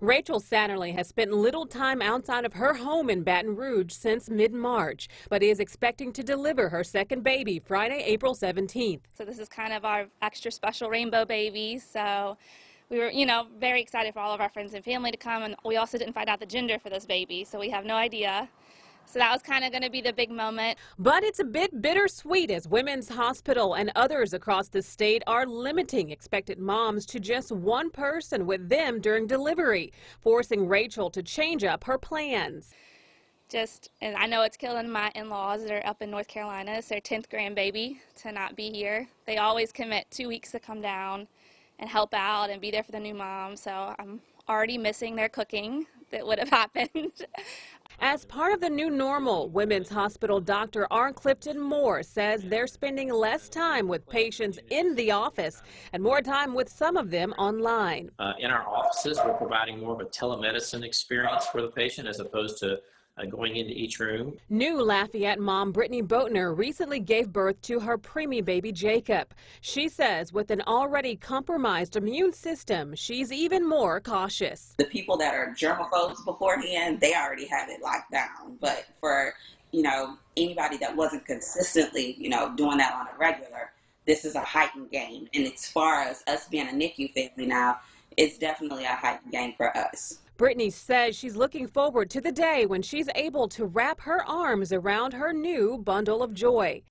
Rachel Satterley has spent little time outside of her home in Baton Rouge since mid-March, but is expecting to deliver her second baby Friday, April 17th. So this is kind of our extra special rainbow baby. So we were, you know, very excited for all of our friends and family to come, and we also didn't find out the gender for this baby, so we have no idea. So that was kind of going to be the big moment. But it's a bit bittersweet as Women's Hospital and others across the state are limiting expectant moms to just one person with them during delivery, forcing Rachel to change up her plans. Just, and I know it's killing my in-laws that are up in North Carolina. It's their 10th grandbaby to not be here. They always commit two weeks to come down and help out and be there for the new mom. So I'm already missing their cooking that would have happened. As part of the new normal, Women's Hospital Dr. R. Clifton Moore says they're spending less time with patients in the office and more time with some of them online. Uh, in our offices, we're providing more of a telemedicine experience for the patient as opposed to uh, going into each room. New Lafayette mom Brittany Boatner recently gave birth to her preemie baby Jacob. She says with an already compromised immune system, she's even more cautious. The people that are germaphobes beforehand, they already have it locked down. But for, you know, anybody that wasn't consistently, you know, doing that on a regular, this is a heightened game. And as far as us being a NICU family now, it's definitely a hype game for us. Brittany says she's looking forward to the day when she's able to wrap her arms around her new bundle of joy.